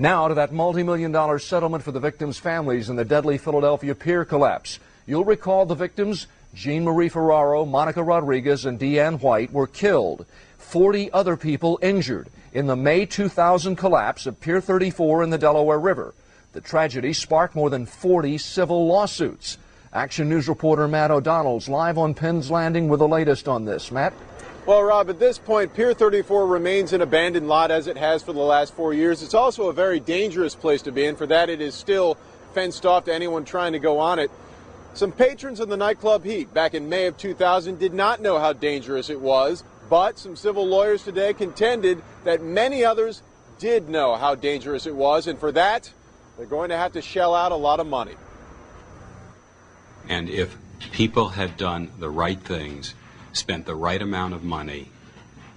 Now to that multi-million dollar settlement for the victims' families in the deadly Philadelphia pier collapse. You'll recall the victims, Jean Marie Ferraro, Monica Rodriguez, and Deanne White, were killed. 40 other people injured in the May 2000 collapse of Pier 34 in the Delaware River. The tragedy sparked more than 40 civil lawsuits. Action News reporter Matt O'Donnell's live on Penn's Landing with the latest on this. Matt? Well, Rob, at this point, Pier 34 remains an abandoned lot as it has for the last four years. It's also a very dangerous place to be, and for that, it is still fenced off to anyone trying to go on it. Some patrons of the nightclub Heat back in May of 2000 did not know how dangerous it was, but some civil lawyers today contended that many others did know how dangerous it was, and for that, they're going to have to shell out a lot of money. And if people had done the right things, spent the right amount of money,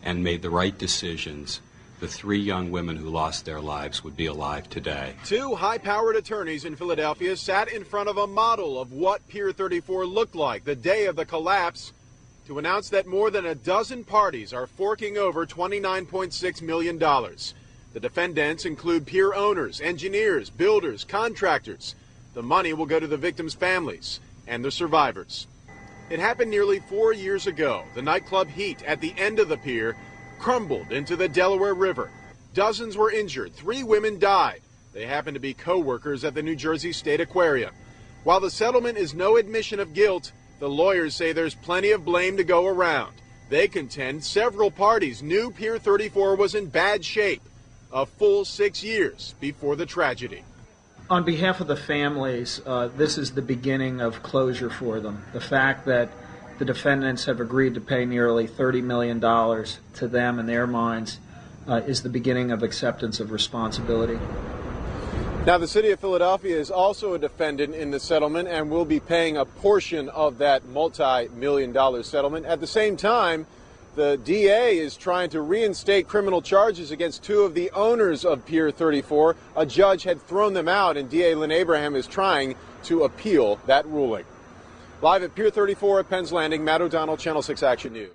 and made the right decisions, the three young women who lost their lives would be alive today. Two high powered attorneys in Philadelphia sat in front of a model of what Pier 34 looked like the day of the collapse to announce that more than a dozen parties are forking over $29.6 million. The defendants include pier owners, engineers, builders, contractors. The money will go to the victims' families and the survivors. It happened nearly four years ago. The nightclub Heat at the end of the pier crumbled into the Delaware River. Dozens were injured. Three women died. They happened to be co workers at the New Jersey State Aquarium. While the settlement is no admission of guilt, the lawyers say there's plenty of blame to go around. They contend several parties knew Pier 34 was in bad shape a full six years before the tragedy. On behalf of the families, uh, this is the beginning of closure for them. The fact that the defendants have agreed to pay nearly $30 million to them in their minds uh, is the beginning of acceptance of responsibility. Now, the city of Philadelphia is also a defendant in the settlement and will be paying a portion of that multi million dollar settlement. At the same time, the DA is trying to reinstate criminal charges against two of the owners of Pier 34. A judge had thrown them out, and DA Lynne Abraham is trying to appeal that ruling. Live at Pier 34 at Penn's Landing, Matt O'Donnell, Channel 6 Action News.